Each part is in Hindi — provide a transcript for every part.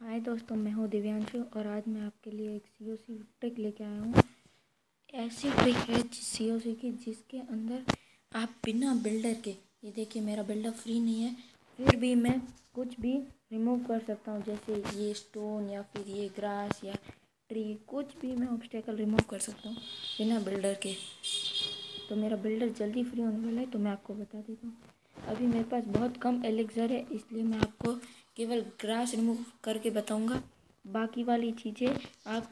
हाय दोस्तों, मैं हूँ दिव्यांशु और आज मैं आपके लिए एक सी ओ सी ट्रिक लेके आया हूँ। ऐसी ट्रिक है जिस सी ओ सी की, जिसके अंदर आप बिना बिल्डर के, ये देखिए मेरा बिल्डर फ्री नहीं है, फिर भी मैं कुछ भी रिमूव कर सकता हूँ, जैसे ये स्टोन या फिर ये ग्रास या ट्री कुछ भी मैं ऑब्स्टेकल रिमूव कर सकता हूँ बिना बिल्डर के। तो मेरा बिल्डर जल्दी फ्री होने वाला है तो मैं आपको बता देता हूँ। अभी मेरे पास बहुत कम एलेक्जर है, इसलिए मैं आपको केवल ग्रास रिमूव करके बताऊँगा। बाकी वाली चीज़ें आप,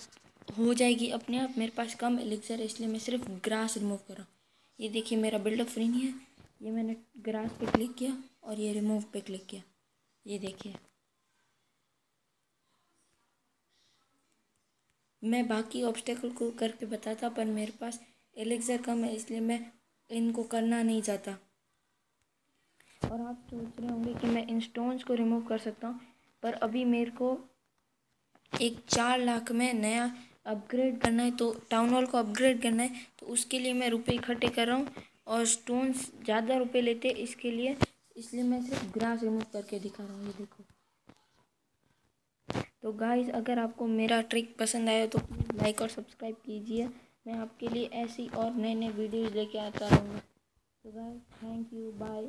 हो जाएगी अपने आप। मेरे पास कम एलेक्जर है, इसलिए मैं सिर्फ़ ग्रास रिमूव कर रहा हूँ। ये देखिए, मेरा बिल्डअप फ्री नहीं है। ये मैंने ग्रास पे क्लिक किया और ये रिमूव पे क्लिक किया। ये देखिए। मैं बाकी ऑब्स्टेकल को करके बताता, पर मेरे पास एलेक्जर कम है, इसलिए मैं इनको करना नहीं चाहता। और आप सोच रहे होंगे कि मैं इन स्टोन्स को रिमूव कर सकता हूँ, पर अभी मेरे को एक चार लाख में नया अपग्रेड करना है तो टाउन हॉल को अपग्रेड करना है तो उसके लिए मैं रुपए इकट्ठे कर रहा हूँ और स्टोन्स ज़्यादा रुपए लेते इसके लिए, इसलिए मैं सिर्फ़ ग्रास रिमूव करके दिखा रहा हूँ, ये देखो। तो गाइस अगर आपको मेरा ट्रिक पसंद आया तो प्लीज़ लाइक और सब्सक्राइब कीजिए। मैं आपके लिए ऐसी और नए नए वीडियोज़ लेके आता रहूँगा। तो guys thank you bye